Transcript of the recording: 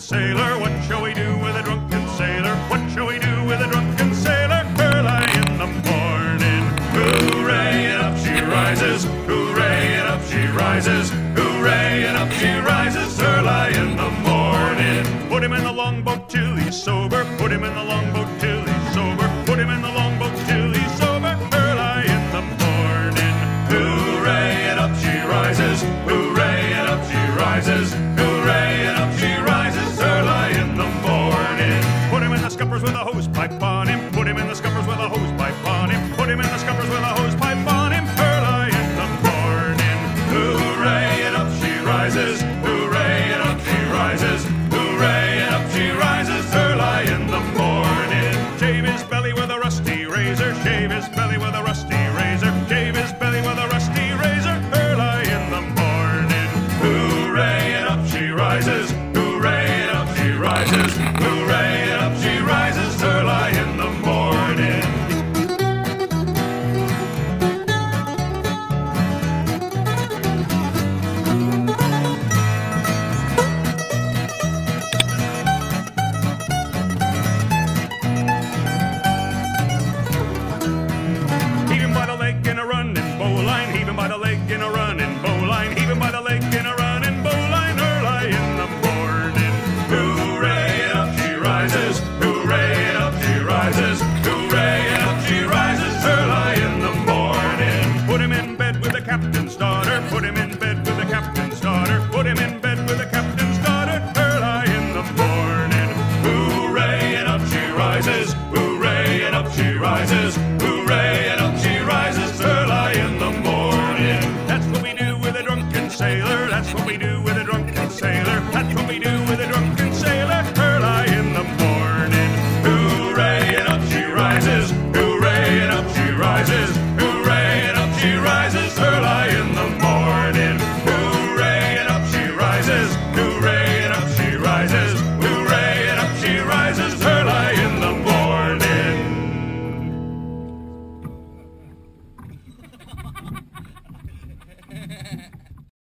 sailor? What shall we do with a drunken sailor? What shall we do with a drunken sailor? Early in the morning. Hooray, and up she rises. Hooray, and up she rises. Hooray, and up she rises early in the morning. Put him in the longboat till he's sober. Put him in the longboat till he's sober. Put him in the longboat till he's sober. Early in the morning. Hooray, and up she rises. Hooray, and up she rises. His belly with a rusty razor. Shave his belly with a rusty razor. Early in the morning. Hooray, and up she rises. Hooray, and up she rises. Hooray,